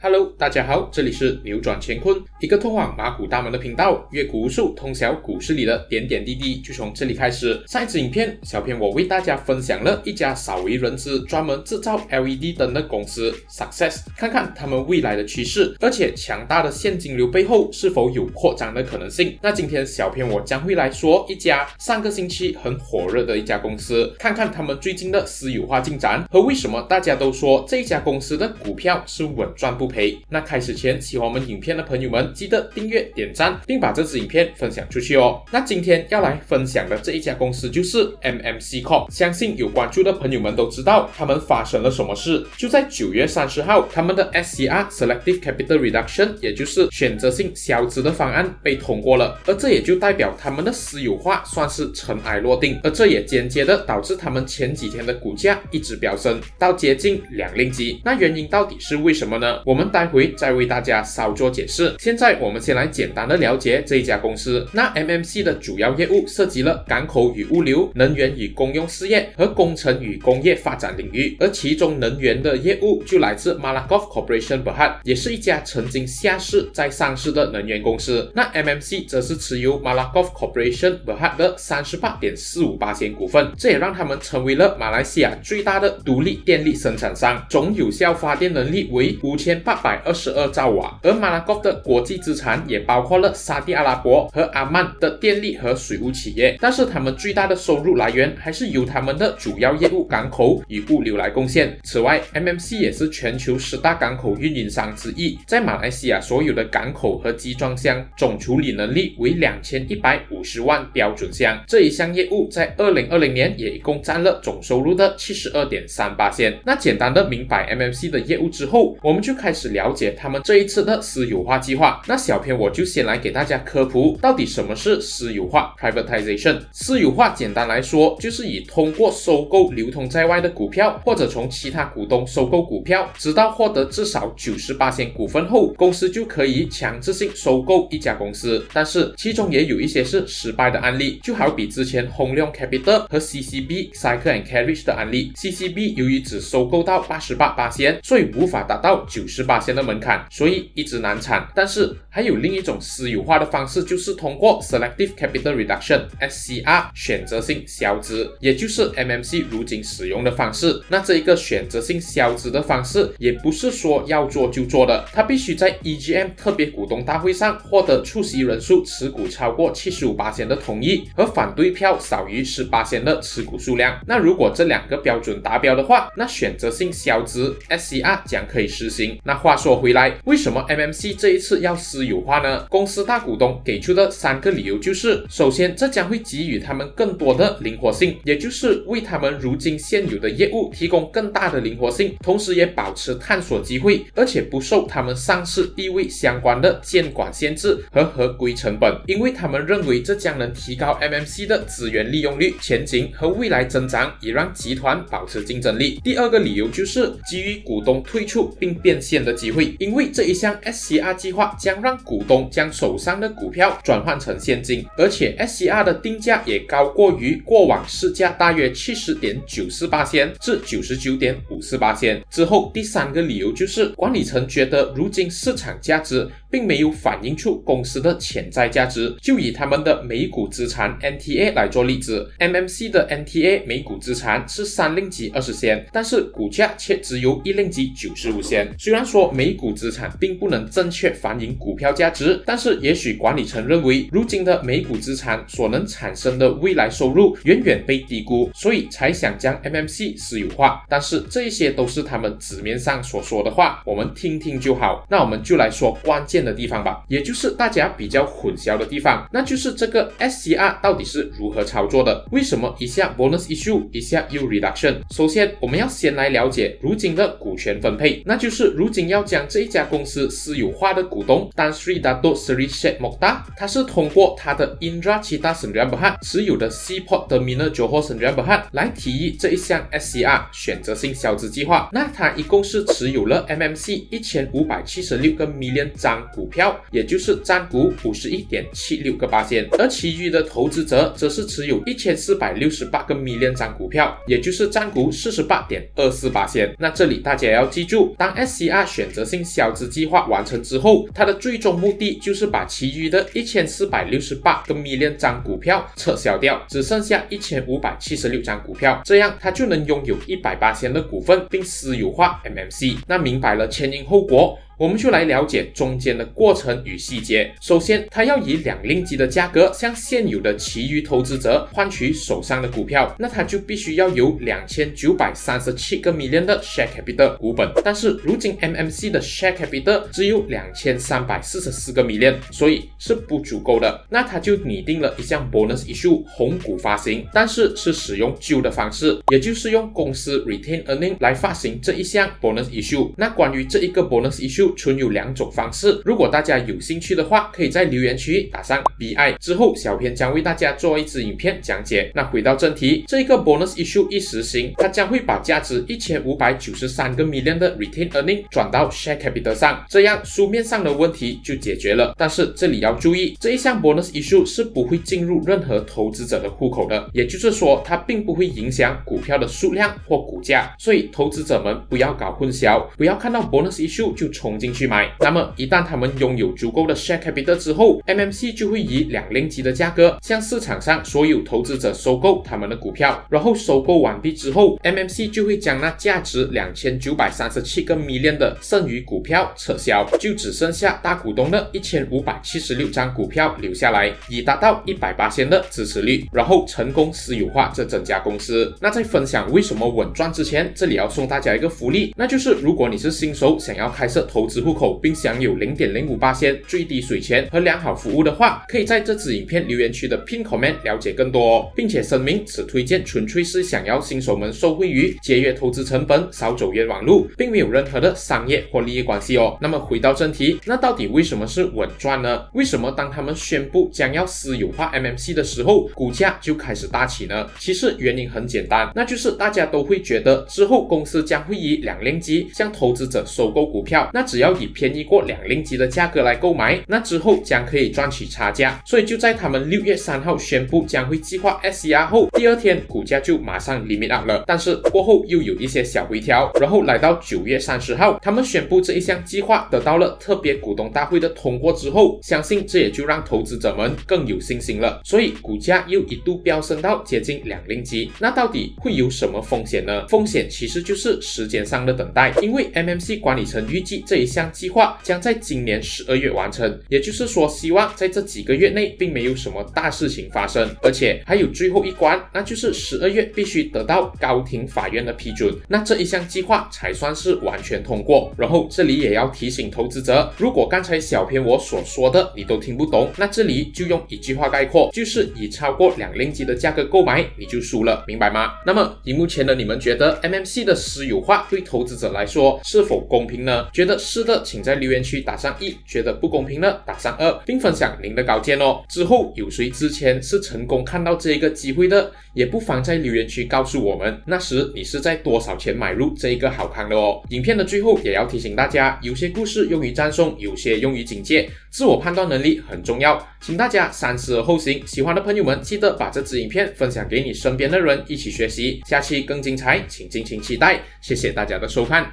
Hello，大家好，这里是扭转乾坤，一个通往马股大门的频道，阅股无数，通晓股市里的点点滴滴，就从这里开始。上一支影片，小片我为大家分享了一家少为人知、专门制造 LED 灯的公司 Success，看看他们未来的趋势，而且强大的现金流背后是否有扩张的可能性。那今天小片我将会来说一家上个星期很火热的一家公司，看看他们最近的私有化进展和为什么大家都说这家公司的股票是稳赚不。赔。那开始前，喜欢我们影片的朋友们，记得订阅、点赞，并把这支影片分享出去哦。那今天要来分享的这一家公司就是 MMC Corp，相信有关注的朋友们都知道他们发生了什么事。就在九月三十号，他们的 SCR Selective Capital Reduction，也就是选择性消资的方案被通过了，而这也就代表他们的私有化算是尘埃落定，而这也间接的导致他们前几天的股价一直飙升到接近两令吉。那原因到底是为什么呢？我们。我们待会再为大家稍作解释。现在我们先来简单的了解这一家公司。那 MMC 的主要业务涉及了港口与物流、能源与公用事业和工程与工业发展领域。而其中能源的业务就来自 Malakoff Corporation Berhad，也是一家曾经下市在上市的能源公司。那 MMC 则是持有 Malakoff Corporation Berhad 的三十八点四五八千股份，这也让他们成为了马来西亚最大的独立电力生产商，总有效发电能力为五千。八百二十二兆瓦，而马拉戈的国际资产也包括了沙地阿拉伯和阿曼的电力和水务企业，但是他们最大的收入来源还是由他们的主要业务港口与物流来贡献。此外，MMC 也是全球十大港口运营商之一，在马来西亚所有的港口和集装箱总处理能力为两千一百五十万标准箱。这一项业务在二零二零年也一共占了总收入的七十二点三八千。那简单的明白 MMC 的业务之后，我们就开始。是了解他们这一次的私有化计划。那小片我就先来给大家科普，到底什么是私有化 （privatization）。私有化简单来说，就是以通过收购流通在外的股票，或者从其他股东收购股票，直到获得至少九十八千股份后，公司就可以强制性收购一家公司。但是其中也有一些是失败的案例，就好比之前 Hong Leong Capital 和 CCB Cycle and Carriage 的案例。CCB 由于只收购到八十八八千，所以无法达到九十。八千的门槛，所以一直难产。但是还有另一种私有化的方式，就是通过 Selective Capital Reduction（SCR） 选择性消资，也就是 MMC 如今使用的方式。那这一个选择性消资的方式，也不是说要做就做的，它必须在 EGM 特别股东大会上获得出席人数持股超过七十五八千的同意，和反对票少于十八千的持股数量。那如果这两个标准达标的话，那选择性消资 SCR 将可以实行。那话说回来，为什么 MMC 这一次要私有化呢？公司大股东给出的三个理由就是：首先，这将会给予他们更多的灵活性，也就是为他们如今现有的业务提供更大的灵活性，同时也保持探索机会，而且不受他们上市地位相关的监管限制和合规成本，因为他们认为这将能提高 MMC 的资源利用率、前景和未来增长，也让集团保持竞争力。第二个理由就是基于股东退出并变现。的机会，因为这一项 SCR 计划将让股东将手上的股票转换成现金，而且 SCR 的定价也高过于过往市价大约七十点九四八千至九十九点五四八千。之后第三个理由就是管理层觉得如今市场价值。并没有反映出公司的潜在价值。就以他们的每股资产 NTA 来做例子，MMC 的 NTA 每股资产是三令级二十仙，但是股价却只有一令级九十五仙。虽然说每股资产并不能正确反映股票价值，但是也许管理层认为，如今的每股资产所能产生的未来收入远远被低估，所以才想将 MMC 私有化。但是这些都是他们纸面上所说的话，我们听听就好。那我们就来说关键。的地方吧，也就是大家比较混淆的地方，那就是这个 SCR 到底是如何操作的？为什么一下 bonus issue，一下又 reduction？首先，我们要先来了解如今的股权分配，那就是如今仅要将这一家公司私有化的股东 Dan Sri Dato Sri s h e t m o k t a 他是通过他的 Indra Cita Sdn Bhd 持有的 Seaport Terminal Johor Sdn Bhd 来提议这一项 SCR 选择性消资计划。那他一共是持有了 MMC 一千五百七十六个 million 张。股票，也就是占股五十一点七六个八仙，而其余的投资者则是持有一千四百六十八个 million 张股票，也就是占股四十八点二四八千。那这里大家要记住，当 SCR 选择性消资计划完成之后，它的最终目的就是把其余的一千四百六十八个密恋张股票撤销掉，只剩下一千五百七十六张股票，这样它就能拥有一百八千的股份，并私有化 MMC。那明白了前因后果。我们就来了解中间的过程与细节。首先，他要以两令吉的价格向现有的其余投资者换取手上的股票，那他就必须要有两千九百三十七个 million 的 share capital 股本。但是如今 MMC 的 share capital 只有两千三百四十四个 million，所以是不足够的。那他就拟定了一项 bonus issue 红股发行，但是是使用旧的方式，也就是用公司 retain earning 来发行这一项 bonus issue。那关于这一个 bonus issue，存有两种方式，如果大家有兴趣的话，可以在留言区打上 BI，之后小编将为大家做一支影片讲解。那回到正题，这一个 bonus issue 一实行，它将会把价值一千五百九十三个 million 的 retain earning 转到 share capital 上，这样书面上的问题就解决了。但是这里要注意，这一项 bonus issue 是不会进入任何投资者的户口的，也就是说，它并不会影响股票的数量或股价。所以投资者们不要搞混淆，不要看到 bonus issue 就冲进。去买，那么一旦他们拥有足够的 share capital 之后，MMC 就会以两令吉的价格向市场上所有投资者收购他们的股票，然后收购完毕之后，MMC 就会将那价值两千九百三十七个 million 的剩余股票撤销，就只剩下大股东的一千五百七十六张股票留下来，以达到一百八千的支持率，然后成功私有化这整家公司。那在分享为什么稳赚之前，这里要送大家一个福利，那就是如果你是新手，想要开设投资。户口并享有零点零五八仙最低水钱和良好服务的话，可以在这支影片留言区的 pin comment 了解更多，并且声明此推荐纯粹是想要新手们受惠于节约投资成本，少走冤枉路，并没有任何的商业或利益关系哦。那么回到正题，那到底为什么是稳赚呢？为什么当他们宣布将要私有化 MMC 的时候，股价就开始大起呢？其实原因很简单，那就是大家都会觉得之后公司将会以两令吉向投资者收购股票，那只只要以便宜过两令吉的价格来购买，那之后将可以赚取差价。所以就在他们六月三号宣布将会计划 SCR 后，第二天股价就马上 limit up 了。但是过后又有一些小回调，然后来到九月三十号，他们宣布这一项计划得到了特别股东大会的通过之后，相信这也就让投资者们更有信心了。所以股价又一度飙升到接近两令吉。那到底会有什么风险呢？风险其实就是时间上的等待，因为 MMC 管理层预计这一一项。计划将在今年十二月完成，也就是说，希望在这几个月内并没有什么大事情发生，而且还有最后一关，那就是十二月必须得到高庭法院的批准，那这一项计划才算是完全通过。然后这里也要提醒投资者，如果刚才小片我所说的你都听不懂，那这里就用一句话概括，就是以超过两令吉的价格购买，你就输了，明白吗？那么荧幕前的你们觉得 MMC 的私有化对投资者来说是否公平呢？觉得是的。请在留言区打上一，觉得不公平的打上二，并分享您的高见哦。之后有谁之前是成功看到这一个机会的，也不妨在留言区告诉我们，那时你是在多少钱买入这一个好康的哦。影片的最后也要提醒大家，有些故事用于赞颂，有些用于警戒，自我判断能力很重要，请大家三思而后行。喜欢的朋友们记得把这支影片分享给你身边的人一起学习，下期更精彩，请敬请期待。谢谢大家的收看。